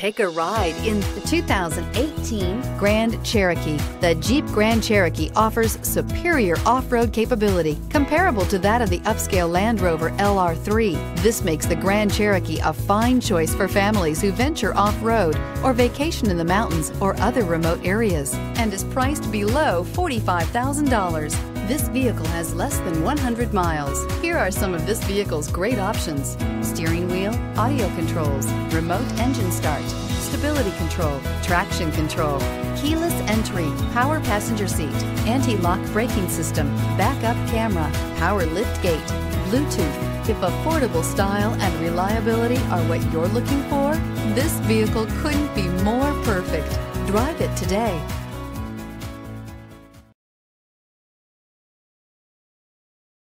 Take a ride in the 2018 Grand Cherokee. The Jeep Grand Cherokee offers superior off-road capability comparable to that of the upscale Land Rover LR3. This makes the Grand Cherokee a fine choice for families who venture off-road or vacation in the mountains or other remote areas and is priced below $45,000. This vehicle has less than 100 miles. Here are some of this vehicle's great options. Steering audio controls, remote engine start, stability control, traction control, keyless entry, power passenger seat, anti-lock braking system, backup camera, power lift gate, Bluetooth. If affordable style and reliability are what you're looking for, this vehicle couldn't be more perfect. Drive it today.